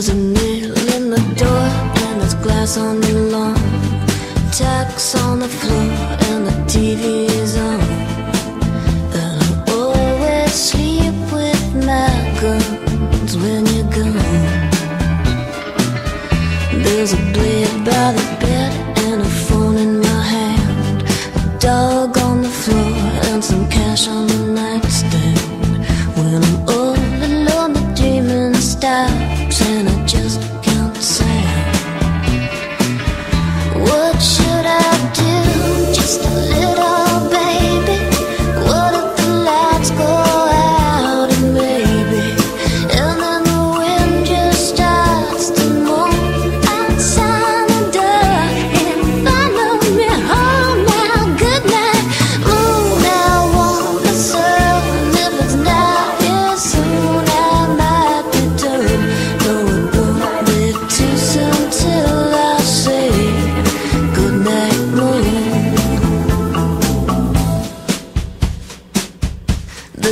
There's a nail in the door and there's glass on the lawn. Tacks on the floor and the TV is on. And I always sleep with my guns when you're gone. There's a blade by the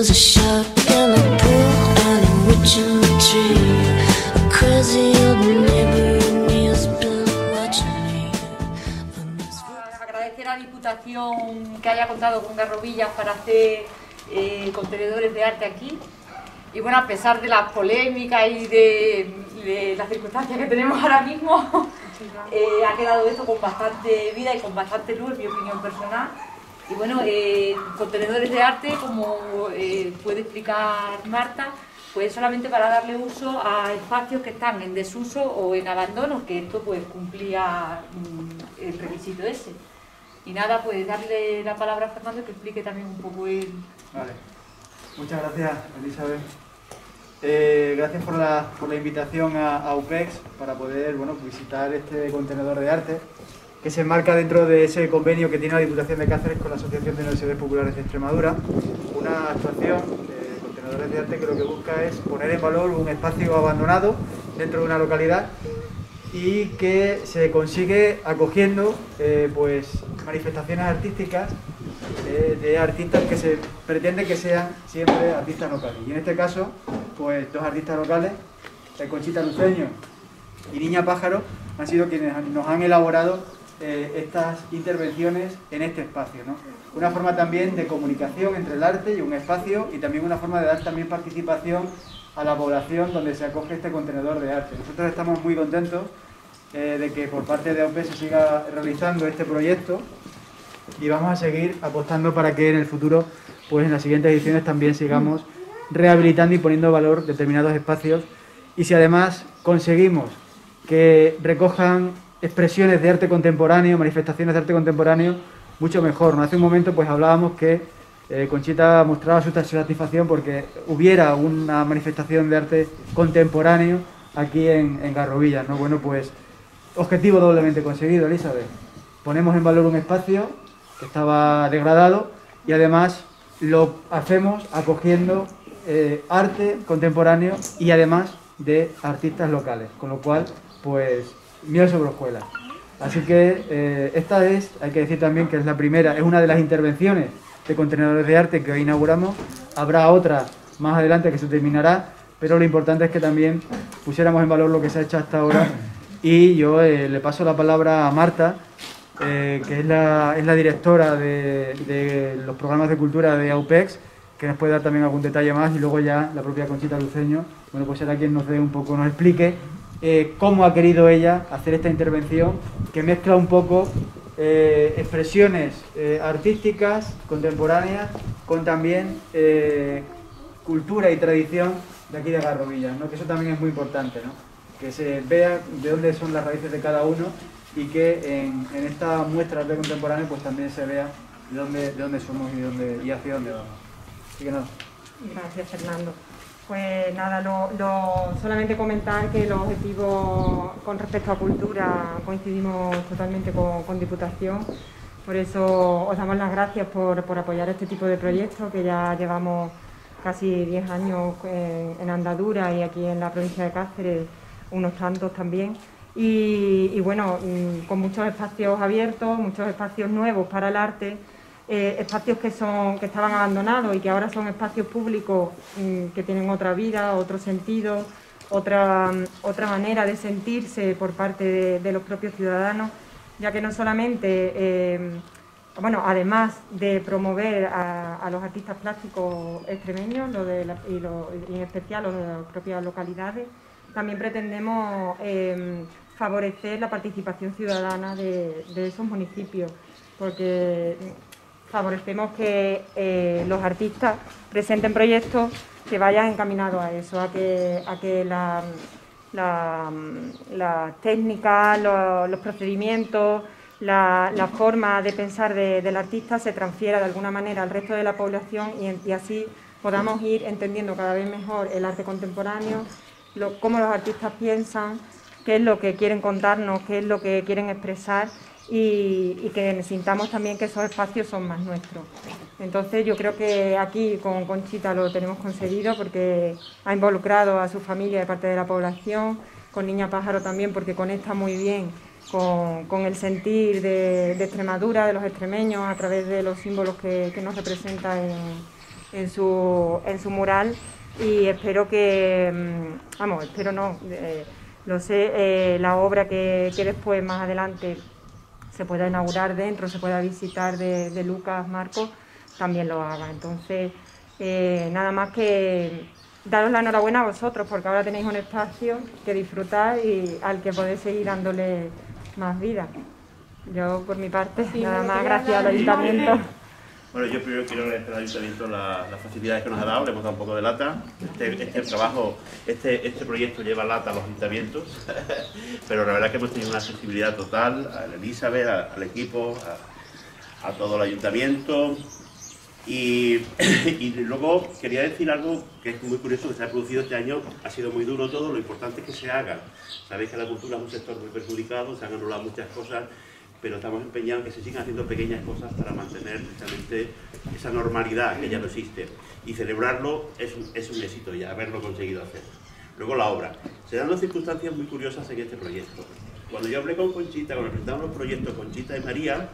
A in the pool and tree. Crazy old neighbor me has been watching me. this Agradecer a la Diputación que haya contado con Garrovillas para hacer eh, contenedores de arte aquí. Y bueno, a pesar de las polémicas y de, de las circunstancias que tenemos ahora mismo, eh, ha quedado esto con bastante vida y con bastante luz, mi opinión personal. Y bueno, eh, contenedores de arte, como eh, puede explicar Marta, pues solamente para darle uso a espacios que están en desuso o en abandono, que esto pues cumplía mm, el requisito ese. Y nada, pues darle la palabra a Fernando que explique también un poco el... Vale. Muchas gracias, Elizabeth. Eh, gracias por la, por la invitación a, a UPEX para poder bueno, visitar este contenedor de arte que se enmarca dentro de ese convenio que tiene la Diputación de Cáceres con la Asociación de Universidades Populares de Extremadura. Una actuación de contenedores de arte que lo que busca es poner en valor un espacio abandonado dentro de una localidad y que se consigue acogiendo eh, pues manifestaciones artísticas eh, de artistas que se pretende que sean siempre artistas locales. Y en este caso, pues dos artistas locales, Conchita Luceño y Niña Pájaro, han sido quienes nos han elaborado eh, estas intervenciones en este espacio. ¿no? Una forma también de comunicación entre el arte y un espacio y también una forma de dar también participación a la población donde se acoge este contenedor de arte. Nosotros estamos muy contentos eh, de que por parte de AUP se siga realizando este proyecto y vamos a seguir apostando para que en el futuro, pues en las siguientes ediciones también sigamos rehabilitando y poniendo en valor determinados espacios y si además conseguimos que recojan expresiones de arte contemporáneo, manifestaciones de arte contemporáneo, mucho mejor. ¿no? Hace un momento pues hablábamos que eh, Conchita mostraba su satisfacción porque hubiera una manifestación de arte contemporáneo aquí en, en. ¿no? Bueno, pues objetivo doblemente conseguido, Elizabeth. Ponemos en valor un espacio que estaba degradado y además lo hacemos acogiendo eh, arte contemporáneo y además de artistas locales, con lo cual, pues, miel sobre hojuelas. Así que eh, esta es, hay que decir también que es la primera, es una de las intervenciones de contenedores de arte que hoy inauguramos. Habrá otra más adelante que se terminará, pero lo importante es que también pusiéramos en valor lo que se ha hecho hasta ahora. Y yo eh, le paso la palabra a Marta, eh, que es la, es la directora de, de los programas de cultura de AUPEX, que nos puede dar también algún detalle más y luego ya la propia Conchita Luceño, bueno, pues será quien nos dé un poco, nos explique eh, cómo ha querido ella hacer esta intervención, que mezcla un poco eh, expresiones eh, artísticas, contemporáneas, con también cultura y tradición de aquí de Garrovillas, ¿no? que eso también es muy importante, ¿no? que se vea de dónde son las raíces de cada uno y que en, en esta muestra de contemporáneo pues también se vea de dónde, de dónde somos y, y hacia dónde vamos. Así que nada. Gracias, Fernando. Pues nada, lo- solamente comentar que los objetivos con respecto a cultura coincidimos totalmente con, Diputación. Por eso os damos las gracias por, por apoyar este tipo de proyectos que ya llevamos casi 10 años en, andadura y aquí en la provincia de Cáceres unos tantos también. Y, y bueno, mm, con muchos espacios abiertos, muchos espacios nuevos para el arte eh, espacios que, son, que estaban abandonados y que ahora son espacios públicos mm, que tienen otra vida, otro sentido, otra, otra manera de sentirse por parte de, los propios ciudadanos, ya que no solamente, eh, bueno, además de promover a, los artistas plásticos extremeños y, en especial los las propias localidades, también pretendemos eh, favorecer la participación ciudadana de, de esos municipios, porque favorecemos que eh, los artistas presenten proyectos que vayan encaminados a eso, a que, que la, la, la técnica, lo- los procedimientos, la, forma de pensar de- del artista se transfiera de alguna manera al resto de la población y, así podamos ir entendiendo cada vez mejor el arte contemporáneo, cómo los artistas piensan, qué es lo que quieren contarnos, qué es lo que quieren expresar y, que sintamos también que esos espacios son más nuestros. Entonces yo creo que aquí con Conchita lo tenemos conseguido porque ha involucrado a su familia de parte de la población, con Niña Pájaro también porque conecta muy bien con, el sentir de, Extremadura, de los extremeños, a través de los símbolos que, nos representa en, en su, en su mural y espero que, mm, vamos, espero no, eh, lo sé, eh, la obra que, que después, más adelante, se pueda inaugurar dentro, se pueda visitar de, de Lucas Marcos, también lo haga. Entonces, eh, nada más que daros la enhorabuena a vosotros, porque ahora tenéis un espacio que disfrutar y al que podéis seguir dándole más vida. Yo, por mi parte, nada más, gracias al ayuntamiento. Bueno, yo primero quiero agradecer al Ayuntamiento la- las facilidades que nos ha dado, le hemos dado un poco de lata. Este, este trabajo, este, este proyecto lleva lata a los ayuntamientos, pero la verdad es que hemos tenido una accesibilidad total a Elizabeth, a- al equipo, a, a todo el Ayuntamiento. Y, y luego quería decir algo que es muy curioso que se ha producido este año, ha sido muy duro todo, lo importante es que se haga. Sabéis que la cultura es un sector muy perjudicado, se han anulado muchas cosas, pero estamos empeñados en que se sigan haciendo pequeñas cosas para mantener precisamente esa normalidad que ya no existe. Y celebrarlo es un, es un éxito ya, haberlo conseguido hacer. Luego la obra. Se dan dos circunstancias muy curiosas en este proyecto. Cuando yo hablé con Conchita, cuando presentamos los proyectos Conchita y María,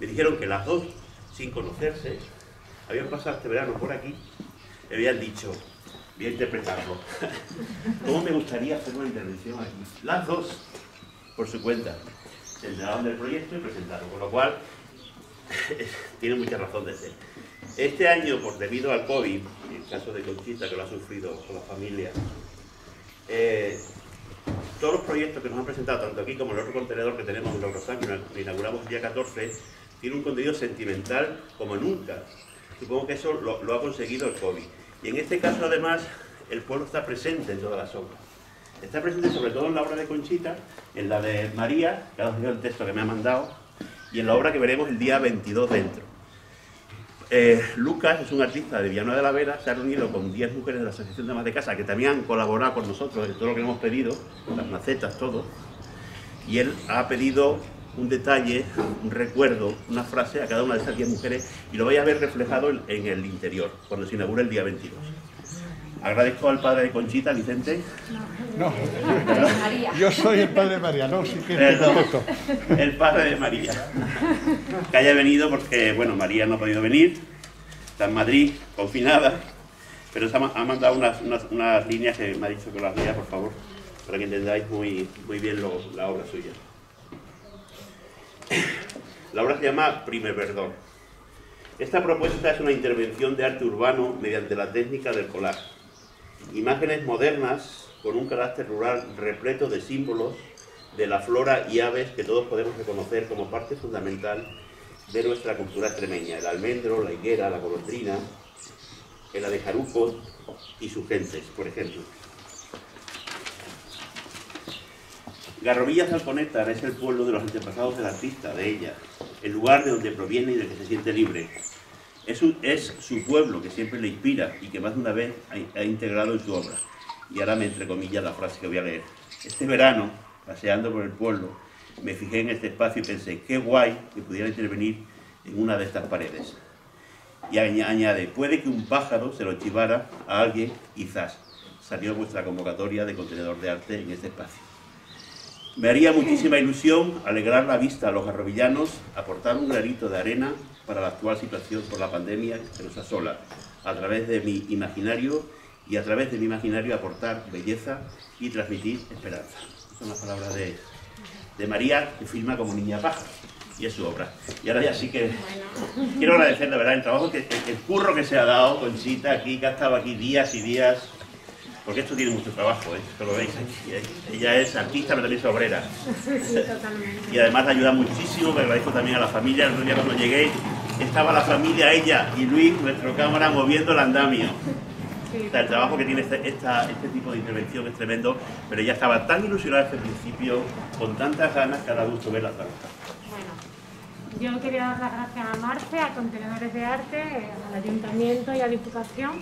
me dijeron que las dos, sin conocerse, habían pasado este verano por aquí y habían dicho, voy a interpretarlo. ¿Cómo me gustaría hacer una intervención aquí? Las dos, por su cuenta, se enteraron del proyecto y presentaron, con lo cual tiene mucha razón de ser. Este año, por debido al COVID, en el caso de Conchita, que lo ha sufrido con la familia, eh, todos los proyectos que nos han presentado, tanto aquí como el otro contenedor que tenemos en Logrosán, que inauguramos el día 14, tiene un contenido sentimental como nunca. Supongo que eso lo, lo ha conseguido el COVID. Y en este caso, además, el pueblo está presente en todas las obras. Está presente sobre todo en la obra de Conchita, en la de María, que ha sido el texto que me ha mandado, y en la obra que veremos el día 22 dentro. Eh, Lucas es un artista de Villanueva de la Vera, se ha reunido con 10 mujeres de la Asociación de Amas de Casa que también han colaborado con nosotros en todo lo que hemos pedido, las macetas, todo. Y él ha pedido un detalle, un recuerdo, una frase a cada una de esas 10 mujeres y lo vais a ver reflejado en, en el interior, cuando se inaugure el día 22. Agradezco al padre de Conchita, Vicente, No, yo soy el padre de María, no, sí que Perdón. el padre de María, que haya venido porque, bueno, María no ha podido venir, está en Madrid, confinada, pero se ha, ma- ha mandado unas, unas, unas líneas que me ha dicho que las lea, por favor, para que entendáis muy, muy bien lo- la obra suya. La obra se llama Primer Verdor. Esta propuesta es una intervención de arte urbano mediante la técnica del collage. Imágenes modernas con un carácter rural repleto de símbolos de la flora y aves que todos podemos reconocer como parte fundamental de nuestra cultura extremeña. El almendro, la higuera, la golondrina, el abejaruco y sus gentes, por ejemplo. Garrovilla Zalconétar es el pueblo de los antepasados del artista, de ella, el lugar de donde proviene y del que se siente libre. Es, su pueblo que siempre le inspira y que más de una vez ha, integrado en su obra. Y ahora me entrecomilla la frase que voy a leer. Este verano, paseando por el pueblo, me fijé en este espacio y pensé, qué guay que pudiera intervenir en una de estas paredes. Y añ- añade, puede que un pájaro se lo chivara a alguien, quizás. Salió vuestra convocatoria de contenedor de arte en este espacio. Me haría muchísima ilusión alegrar la vista a los garrovillanos, aportar un granito de arena para la actual situación por la pandemia que nos asola, a través de mi imaginario y a través de mi imaginario aportar belleza y transmitir esperanza. Son las palabras de, de María, que firma como Niña Paja, y es su obra. Y ahora ya sí que quiero agradecer de verdad el trabajo, que, el, curro que se ha dado, Conchita, aquí, que ha estado aquí días y días, porque esto tiene mucho trabajo, ¿eh? Esto lo veis aquí. ¿eh? Ella es artista, pero también es obrera. Y además ayuda muchísimo, me agradezco también a la familia, el otro día cuando llegué, estaba la familia, ella y Luis, nuestro cámara, moviendo el andamio el trabajo que tiene este, este, tipo de intervención es tremendo, pero ella estaba tan ilusionada desde el principio, con tantas ganas, que ha gusto verla trabajar. Bueno, yo quería dar las gracias a Marce, a Contenedores de Arte, al Ayuntamiento y a Diputación,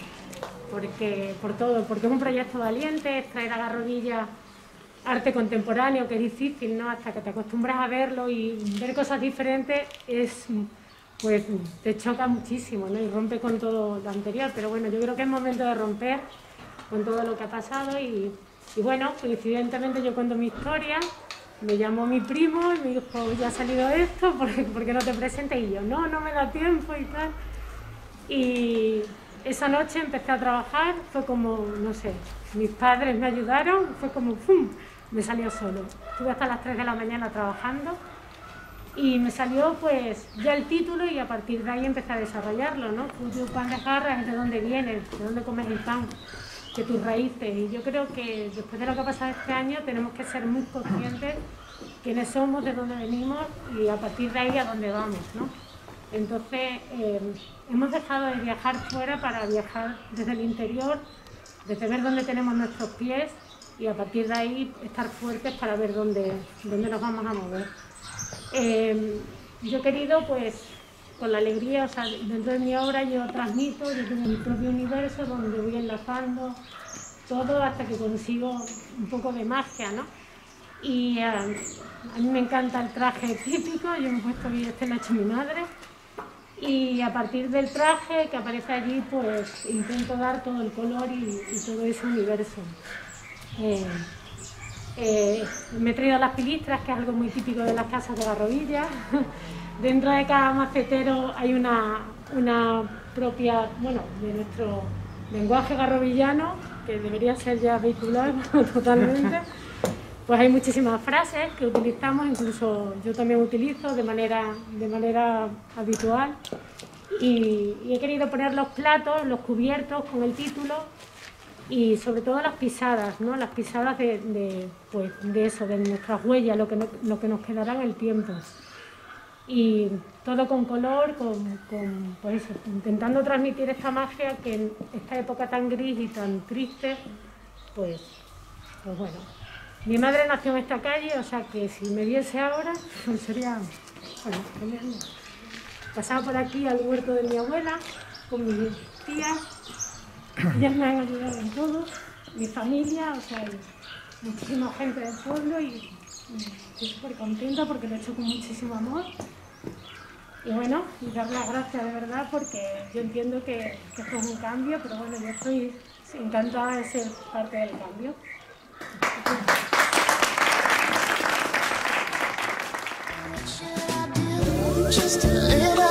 porque, por todo, porque es un proyecto valiente, es traer a la rodilla arte contemporáneo, que es difícil, ¿no? Hasta que te acostumbras a verlo y ver cosas diferentes es pues te choca muchísimo ¿no? y rompe con todo lo anterior. Pero bueno, yo creo que es momento de romper con todo lo que ha pasado y, bueno, coincidentemente yo cuento mi historia, me llamó mi primo y me dijo, ya ha salido esto, ¿por qué, no te presentes? Y yo, no, no me da tiempo y tal. Y esa noche empecé a trabajar, fue como, no sé, mis padres me ayudaron, fue como, ¡pum!, me salió solo. Estuve hasta las 3 de la mañana trabajando y me salió pues ya el título y a partir de ahí empecé a desarrollarlo, ¿no? Tu pan de jarra es de dónde vienes, de dónde comes el pan, de tus raíces. Y yo creo que después de lo que ha pasado este año tenemos que ser muy conscientes quiénes somos, de dónde venimos y a partir de ahí a dónde vamos, ¿no? Entonces eh, hemos dejado de viajar fuera para viajar desde el interior, desde ver dónde tenemos nuestros pies y a partir de ahí estar fuertes para ver dónde, dónde nos vamos a mover. Eh, yo he querido, pues, con la alegría, o sea, dentro de mi obra yo transmito, yo tengo mi propio universo donde voy enlazando todo hasta que consigo un poco de magia, ¿no? Y eh, a mí me encanta el traje típico, yo me he puesto bien, este lo ha hecho mi madre, y a partir del traje que aparece allí, pues intento dar todo el color y, todo ese universo. Eh, eh, me he traído las pilistras, que es algo muy típico de las casas de Garrovilla. Dentro de cada macetero hay una, propia, bueno, de nuestro lenguaje garrovillano, que debería ser ya vehicular totalmente. Pues hay muchísimas frases que utilizamos, incluso yo también utilizo de manera, habitual. Y he querido poner los platos, los cubiertos con el título y sobre todo las pisadas, ¿no? las pisadas de, pues, de eso, de nuestras huellas, lo que, lo que nos quedará en el tiempo. Y todo con color, con, pues eso, intentando transmitir esta magia que en esta época tan gris y tan triste, pues, pues bueno. Mi madre nació en esta calle, o sea que si me viese ahora, pues sería, bueno, Pasaba por aquí al huerto de mi abuela con mi tía ellas me han ayudado en todo, mi familia, o sea, muchísima gente del pueblo y, estoy súper contenta porque lo he hecho con muchísimo amor. Y bueno, y dar las gracias de verdad porque yo entiendo que, que esto es un cambio, pero bueno, yo estoy encantada de ser parte del cambio. just